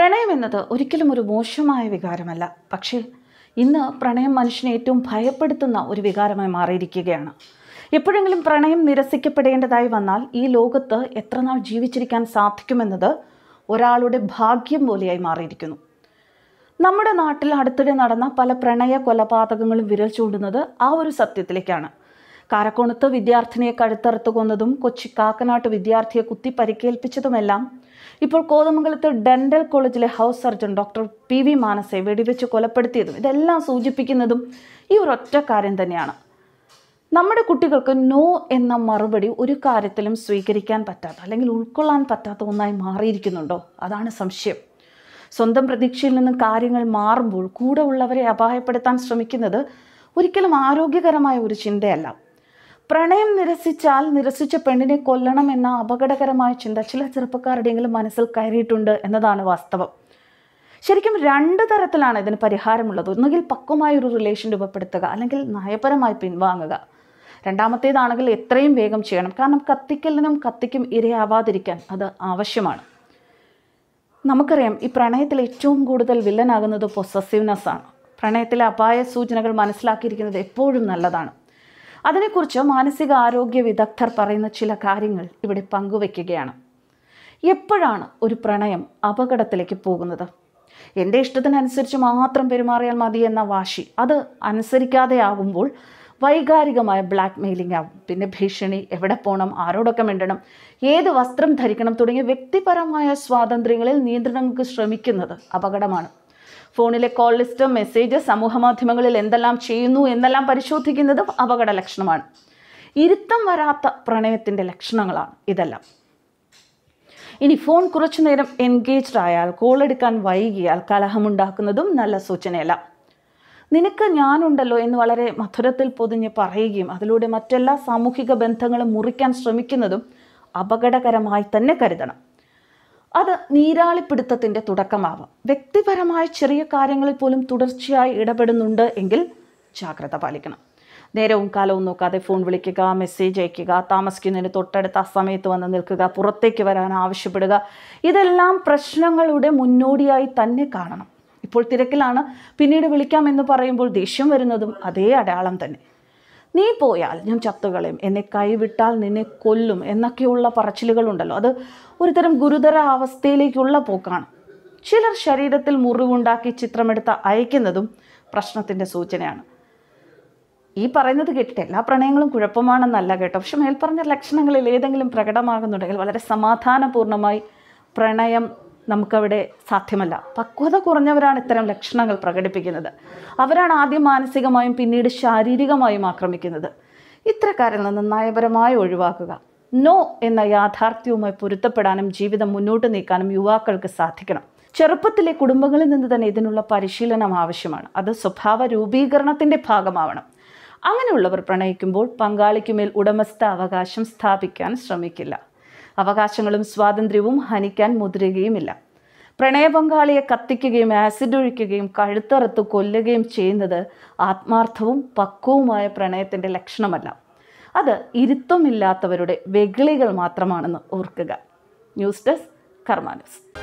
പ്രണയം എന്നത് ഒരിക്കലും ഒരു മോശമായ വികാരമല്ല. പക്ഷേ ഇന്ന് പ്രണയം മനുഷ്യനെ ഏറ്റവും ഭയപ്പെടുത്തുന്ന ഒരു വികാരമായി മാറിയിരിക്കുകയാണ്. എപ്പോഴെങ്കിലും പ്രണയം നിരസിക്കപ്പെടേണ്ടതായി വന്നാൽ ഈ ലോകത്ത് എത്രനാൾ ജീവിച്ചിരിക്കാൻ സാധിക്കുമെന്നത് ഒരാളുടെ ഭാഗ്യം പോലെയായി മാറിയിരിക്കുന്നു. നമ്മുടെ നാട്ടിൽ അടുത്തിടെ നടന്ന പല പ്രണയ കൊലപാതകങ്ങളും വിരൽ ചൂണ്ടുന്നത് ആ ഒരു സത്യത്തിലേക്കാണ്. കാരക്കോണത്ത് വിദ്യാർത്ഥിനിയെ കഴുത്തറുത്ത് കൊന്നതും കൊച്ചി കാക്കനാട്ട് വിദ്യാർത്ഥിയെ കുത്തി പരിക്കേൽപ്പിച്ചതുമെല്ലാം ഇപ്പോൾ കോതമംഗലത്ത് ഡെന്റൽ കോളേജിലെ house surgeon doctor P V മാനസെ വെടിവെച്ച് കൊലപ്പെടുത്തിയതും ഇതെല്ലാം സൂചിപ്പിക്കുന്നതും ഈ ഒരൊറ്റ കാര്യം തന്നെയാണ്. നമ്മുടെ കുട്ടികൾക്ക് നോ എന്ന മറുപടി ഒരു കാര്യത്തിലും സ്വീകരിക്കാൻ പറ്റാത്ത അല്ലെങ്കിൽ ഉൾക്കൊള്ളാൻ പറ്റാത്ത ഒന്നായി മാറിയിരിക്കുന്നുണ്ടോ? അതാണ് സംശയം. സ്വന്തം പ്രതീക്ഷയിൽ നിന്നും കാര്യങ്ങൾ മാറുമ്പോൾ കൂടെ ഉള്ളവരെ അപായപ്പെടുത്താൻ ശ്രമിക്കുന്നത് ഒരിക്കലും ആരോഗ്യകരമായ ഒരു ചിന്തയല്ല. പ്രണയം നിരസിച്ചാൽ നിരസിച്ച പെണ്ണിനെ കൊല്ലണം എന്ന അപകടകരമായ ചിന്ത ചില ചെറുപ്പക്കാരുടെയെങ്കിലും മനസ്സിൽ കയറിയിട്ടുണ്ട് എന്നതാണ് വാസ്തവം. ശരിക്കും രണ്ട് തരത്തിലാണ് ഇതിന് പരിഹാരമുള്ളത്. ഒന്നുകിൽ പക്വമായ ഒരു റിലേഷൻ രൂപപ്പെടുത്തുക അല്ലെങ്കിൽ നയപരമായി പിൻവാങ്ങുക. രണ്ടാമത്തേതാണെങ്കിൽ എത്രയും വേഗം ചെയ്യണം. കാരണം കത്തിക്കലിനും കത്തിക്കും ഇരയാവാതിരിക്കാൻ അത് ആവശ്യമാണ്. നമുക്കറിയാം ഈ പ്രണയത്തിൽ ഏറ്റവും കൂടുതൽ വില്ലനാകുന്നത് പൊസസീവ്നെസ് ആണ്. പ്രണയത്തിലെ അപായ സൂചനകൾ മനസ്സിലാക്കിയിരിക്കുന്നത് എപ്പോഴും നല്ലതാണ്. അതിനെക്കുറിച്ച് മാനസിക ആരോഗ്യ വിദഗ്ധർ പറയുന്ന ചില കാര്യങ്ങൾ ഇവിടെ പങ്കുവയ്ക്കുകയാണ്. എപ്പോഴാണ് ഒരു പ്രണയം അപകടത്തിലേക്ക് പോകുന്നത്? എന്റെ ഇഷ്ടത്തിനനുസരിച്ച് മാത്രം പെരുമാറിയാൽ മതി എന്ന വാശി അത് അനുസരിക്കാതെ ആകുമ്പോൾ വൈകാരികമായ ബ്ലാക്ക് മെയിലിംഗ് ആവും. പിന്നെ ഭീഷണി എവിടെ പോകണം ആരോടൊക്കെ മിണ്ടണം ഏത് വസ്ത്രം ധരിക്കണം തുടങ്ങിയ വ്യക്തിപരമായ സ്വാതന്ത്ര്യങ്ങളിൽ നിയന്ത്രണങ്ങൾക്ക് ശ്രമിക്കുന്നത് അപകടമാണ്. ഫോണിലെ കോൾ ലിസ്റ്റ് മെസ്സേജ് സമൂഹമാധ്യമങ്ങളിൽ എന്തെല്ലാം ചെയ്യുന്നു എന്നെല്ലാം പരിശോധിക്കുന്നതും അപകട ലക്ഷണമാണ് ഇരുത്തം വരാത്ത പ്രണയത്തിന്റെ ലക്ഷണങ്ങളാണ് ഇതെല്ലാം. ഇനി ഫോൺ കുറച്ചു നേരം എൻഗേജ്ഡ് ആയാൽ കോൾ എടുക്കാൻ വൈകിയാൽ കലഹമുണ്ടാക്കുന്നതും നല്ല സൂചനയല്ല. നിനക്ക് ഞാനുണ്ടല്ലോ എന്ന് വളരെ മധുരത്തിൽ പൊതിഞ്ഞ് പറയുകയും അതിലൂടെ മറ്റെല്ലാ സാമൂഹിക ബന്ധങ്ങളും മുറിക്കാൻ ശ്രമിക്കുന്നതും അപകടകരമായി തന്നെ കരുതണം. അത് നീരാളിപ്പിടുത്തത്തിന്റെ തുടക്കമാവാം. വ്യക്തിപരമായ ചെറിയ കാര്യങ്ങളിൽ പോലും തുടർച്ചയായി ഇടപെടുന്നുണ്ട് എങ്കിൽ ജാഗ്രത പാലിക്കണം. നേരവും കാലവും നോക്കാതെ ഫോൺ വിളിക്കുക മെസ്സേജ് അയക്കുക താമസിക്കുന്നതിന് തൊട്ടടുത്ത ആ സമയത്ത് വന്ന് നിൽക്കുക പുറത്തേക്ക് വരാൻ ആവശ്യപ്പെടുക ഇതെല്ലാം പ്രശ്നങ്ങളുടെ മുന്നോടിയായി തന്നെ കാണണം. ഇപ്പോൾ തിരക്കിലാണ്. പിന്നീട് വിളിക്കാം എന്ന് പറയുമ്പോൾ ദേഷ്യം വരുന്നതും അതേ അടയാളം തന്നെ. നീ പോയാൽ ഞാൻ ചത്തുകളയും എന്നെ കൈവിട്ടാൽ നിന്നെ കൊല്ലും എന്നൊക്കെയുള്ള പറച്ചിലുകളുണ്ടല്ലോ. അത് ഒരുതരം ഗുരുതര അവസ്ഥയിലേക്കുള്ള പോക്കാണ്. ചിലർ ശരീരത്തിൽ മുറിവുണ്ടാക്കി ചിത്രമെടുത്ത് അയക്കുന്നതും പ്രശ്നത്തിന്റെ സൂചനയാണ്. ഈ പറയുന്നത് കേട്ടിട്ട് എല്ലാ പ്രണയങ്ങളും കുഴപ്പമാണെന്നല്ല കേട്ടോ. പക്ഷെ മേൽപ്പറഞ്ഞ ലക്ഷണങ്ങളിൽ ഏതെങ്കിലും പ്രകടമാകുന്നുണ്ടെങ്കിൽ വളരെ സമാധാനപൂർണമായി പ്രണയം നമുക്കവിടെ സാധ്യമല്ല. പക്വത കുറഞ്ഞവരാണ് ഇത്തരം ലക്ഷണങ്ങൾ പ്രകടിപ്പിക്കുന്നത്. അവരാണ് ആദ്യം മാനസികമായും പിന്നീട് ശാരീരികമായും ആക്രമിക്കുന്നത്. ഇത്തരക്കാരിൽ നിന്ന് നയപരമായി ഒഴിവാക്കുക. നോ എന്ന യാഥാർത്ഥ്യവുമായി പൊരുത്തപ്പെടാനും ജീവിതം മുന്നോട്ട് നീക്കാനും യുവാക്കൾക്ക് സാധിക്കണം. ചെറുപ്പത്തിലെ കുടുംബങ്ങളിൽ നിന്ന് തന്നെ ഇതിനുള്ള പരിശീലനം ആവശ്യമാണ്. അത് സ്വഭാവ രൂപീകരണത്തിന്റെ ഭാഗമാവണം. അങ്ങനെയുള്ളവർ പ്രണയിക്കുമ്പോൾ പങ്കാളിക്കുമേൽ ഉടമസ്ഥ അവകാശം സ്ഥാപിക്കാൻ ശ്രമിക്കില്ല. അവകാശങ്ങളും സ്വാതന്ത്ര്യവും ഹനിക്കാൻ മുതിരുകയുമില്ല. പ്രണയപങ്കാളിയെ കത്തിക്കുകയും ആസിഡ് ഒഴിക്കുകയും കഴുത്തറുത്ത് കൊല്ലുകയും ചെയ്യുന്നത് ആത്മാർത്ഥവും പക്വവുമായ പ്രണയത്തിന്റെ ലക്ഷണമല്ല. അത് ഇരുത്തമില്ലാത്തവരുടെ വെകിളികൾ മാത്രമാണെന്ന് ഓർക്കുക. News desk കർമാനസ്